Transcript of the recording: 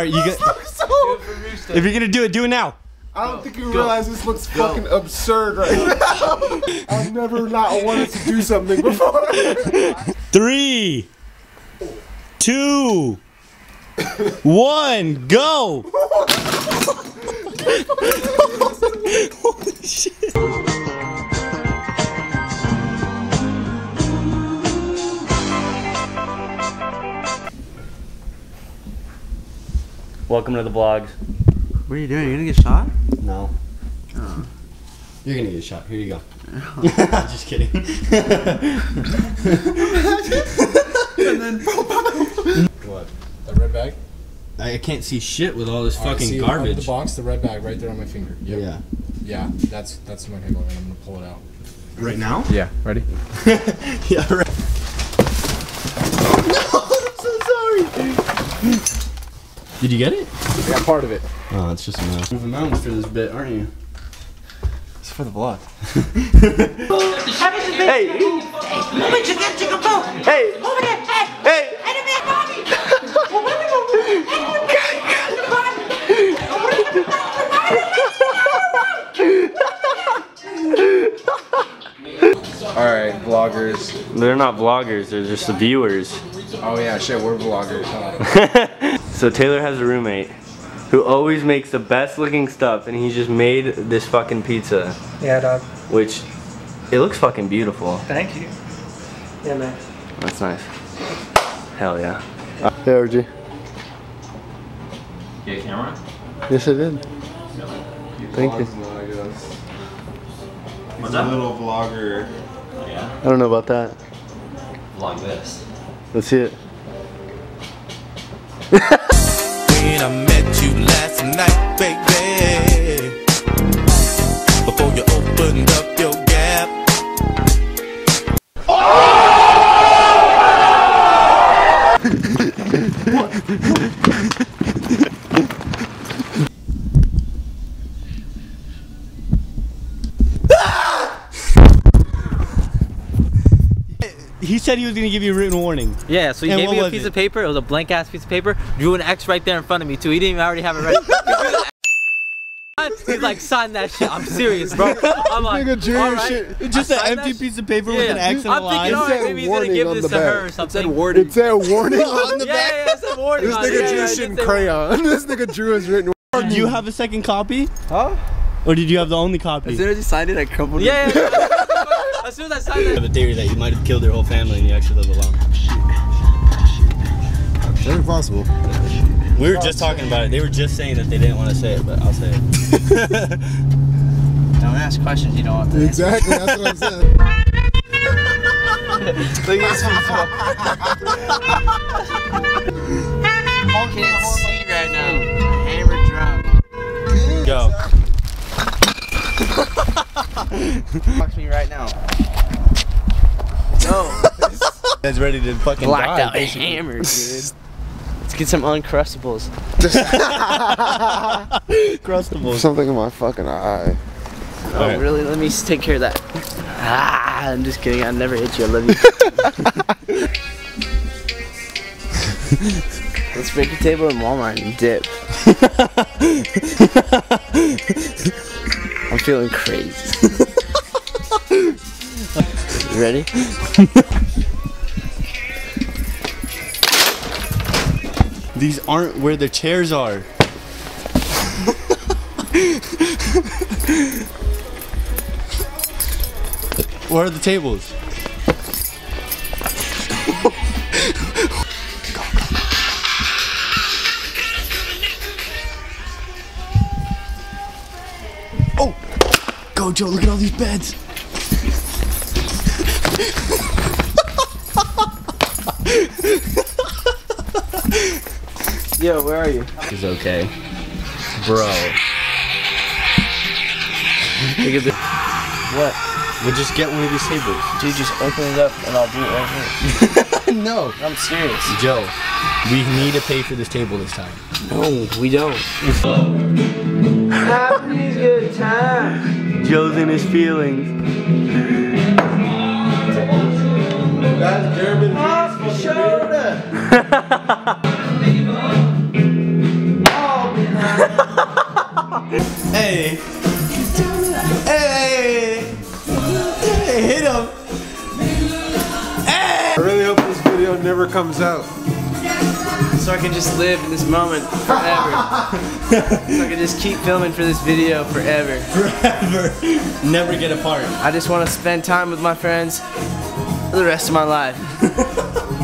All right, you get. If you're gonna do it, do it now. I don't think you realize this looks fucking absurd right now. I've never not wanted to do something before. Three, two, one, go. Holy shit. Welcome to the vlogs. What are you doing? Oh. You're gonna get shot? No. You're gonna get a shot. Here you go. Just kidding. what? The red bag. I can't see shit with all this All right, fucking see, garbage. The box, the red bag, right there on my finger. Yep. Yeah. Yeah, that's that's my handle, and I'm gonna pull it out. Right now? Yeah. Ready? yeah. Right. no, I'm so sorry. Did you get it? Yeah, part of it. Oh, it's just a mouse. Moving mountains for this bit, aren't you? It's for the vlog. Hey. Hey. Hey. All right, vloggers. They're not vloggers. They're just the viewers. Oh yeah, shit, we're vloggers. Huh? so Taylor has a roommate who always makes the best looking stuff, and he just made this fucking pizza, Yeah, dog. which it looks fucking beautiful. Thank you. Yeah, man. That's nice. Hell yeah. Hey, RG. Get a camera? Yes, I did. Thank you. What's that? little vlogger. Yeah. I don't know about that. Vlog this. Let's see it. when I met you last night, baby. He said he was gonna give you a written warning. Yeah, so he And gave me a piece it? of paper. It was a blank ass piece of paper. Drew an X right there in front of me too. He didn't even already have it ready. He's like, sign that shit. I'm serious, bro. I'm like, Nigga drew all your right. shit. Just an empty piece of paper with an X and a I'm line. thinking, all It right, said maybe he's gonna give this the to her back. or It something. It said warning on the yeah, back. yeah, yeah, it said warning This on it. nigga drew yeah, shit in crayon. This nigga drew his written. Do you have a second copy? Huh? Or did you have the only copy? As soon as you signed it, I crumbled Yeah, yeah, yeah. As soon as I signed I have a theory that you might have killed their whole family and you actually live alone. That's impossible. We were just talking about it. They were just saying that they didn't want to say it, but I'll say it. Don't ask questions you don't want to answer. Exactly. That's what I'm saying. Look at this Can't see right now. Fuck me right now. No. Guys ready to fucking Blacked die? out hammer, dude. Let's get some uncrustables. Crustables. Something in my fucking eye. Oh, Alright. really? Let me take care of that. Ah, I'm just kidding. I never hit you. I love you. Let's break a table in Walmart and dip. I'm feeling crazy. Ready? These aren't where the chairs are. Where are the tables? oh! Go, Joe, look at all these beds. Yo, where are you? It's okay. Bro. Look at this. What? We'll just get one of these tables. Dude, just open it up and I'll do it right here. no. I'm serious. Joe, we need to pay for this table this time. No, we don't. Have these good times. Joe's in his feelings. Hey! Hey! Hey, hit him! Hey! I really hope this video never comes out. So I can just live in this moment forever. so I can just keep filming for this video forever. Forever. Never get apart. I just want to spend time with my friends for the rest of my life.